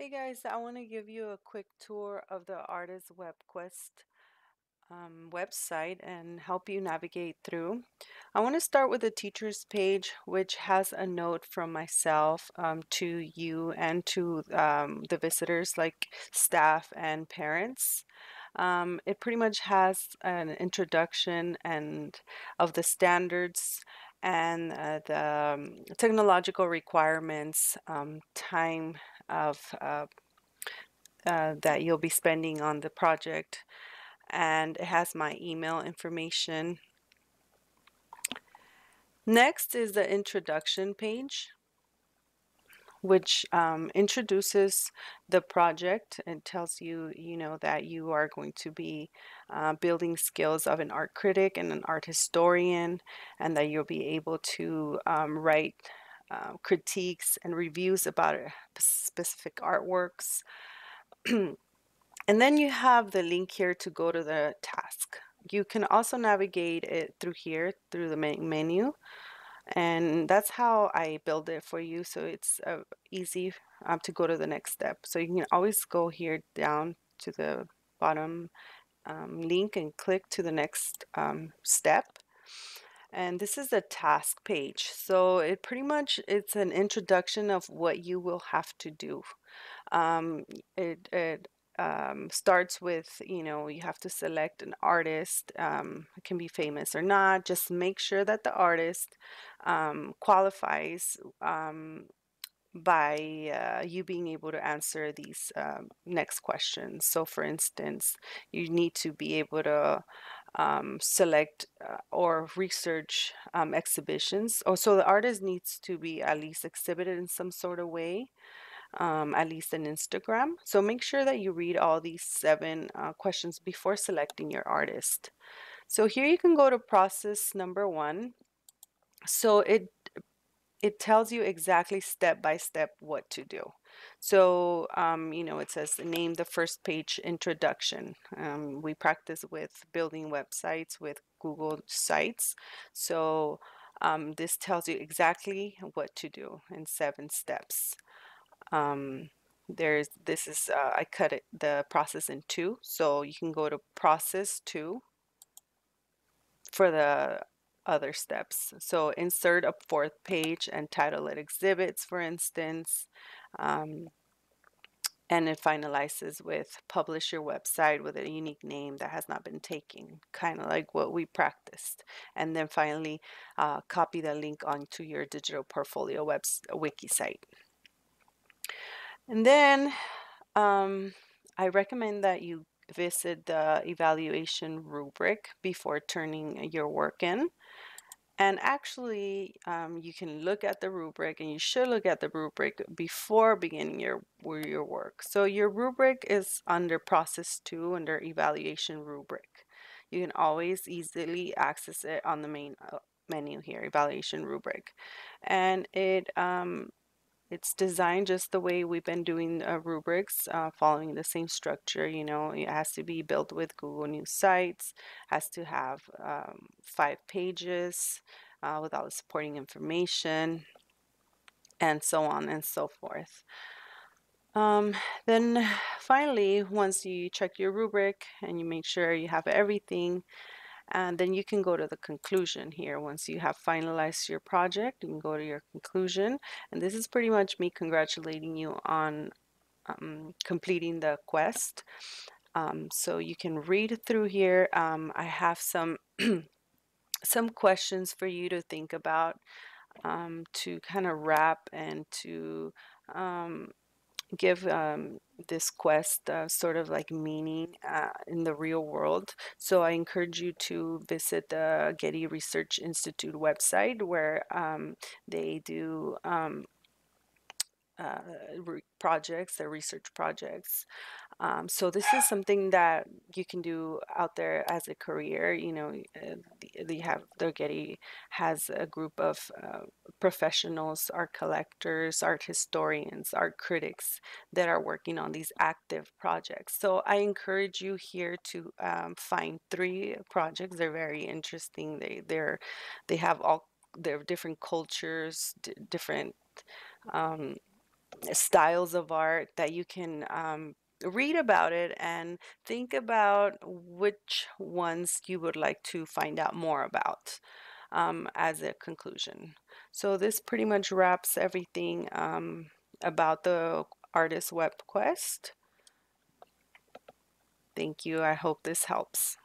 Hey guys, I want to give you a quick tour of the Artist WebQuest um, website and help you navigate through. I want to start with the teachers page, which has a note from myself um, to you and to um, the visitors like staff and parents. Um, it pretty much has an introduction and of the standards and uh, the um, technological requirements, um, time of uh, uh, that you'll be spending on the project and it has my email information. Next is the introduction page which um, introduces the project and tells you, you know, that you are going to be uh, building skills of an art critic and an art historian, and that you'll be able to um, write uh, critiques and reviews about specific artworks. and then you have the link here to go to the task. You can also navigate it through here, through the main menu and that's how I build it for you so it's uh, easy um, to go to the next step so you can always go here down to the bottom um, link and click to the next um, step and this is the task page so it pretty much it's an introduction of what you will have to do um, it, it um, starts with, you know, you have to select an artist. Um, it can be famous or not. Just make sure that the artist um, qualifies um, by uh, you being able to answer these um, next questions. So, for instance, you need to be able to um, select uh, or research exhibitions. Oh, so the artist needs to be at least exhibited in some sort of way um, at least in Instagram. So make sure that you read all these seven uh, questions before selecting your artist. So here you can go to process number one. So it it tells you exactly step by step what to do. So, um, you know, it says name the first page introduction. Um, we practice with building websites with Google Sites. So, um, this tells you exactly what to do in seven steps um, there's this is uh, I cut it the process in two so you can go to process two for the other steps so insert a fourth page and title it exhibits for instance um, and it finalizes with publish your website with a unique name that has not been taken kind of like what we practiced and then finally uh, copy the link onto your digital portfolio web wiki site and then um, I recommend that you visit the evaluation rubric before turning your work in. And actually, um, you can look at the rubric, and you should look at the rubric before beginning your your work. So your rubric is under process two, under evaluation rubric. You can always easily access it on the main uh, menu here, evaluation rubric, and it um, it's designed just the way we've been doing uh, rubrics, uh, following the same structure. You know, it has to be built with Google News sites, has to have um, five pages uh, with all the supporting information, and so on and so forth. Um, then finally, once you check your rubric and you make sure you have everything, and then you can go to the conclusion here. Once you have finalized your project you can go to your conclusion and this is pretty much me congratulating you on um, completing the quest. Um, so you can read through here. Um, I have some some questions for you to think about um, to kind of wrap and to um, give um, this quest uh, sort of like meaning uh, in the real world. So I encourage you to visit the Getty Research Institute website where um, they do um, uh, projects, their research projects. Um, so this is something that you can do out there as a career. You know, uh, they have the Getty has a group of uh, professionals, art collectors, art historians, art critics that are working on these active projects. So I encourage you here to um, find three projects. They're very interesting. They they're they have all their different cultures, different um, styles of art that you can um, read about it and think about which ones you would like to find out more about um, as a conclusion. So this pretty much wraps everything um, about the artist web quest. Thank you. I hope this helps.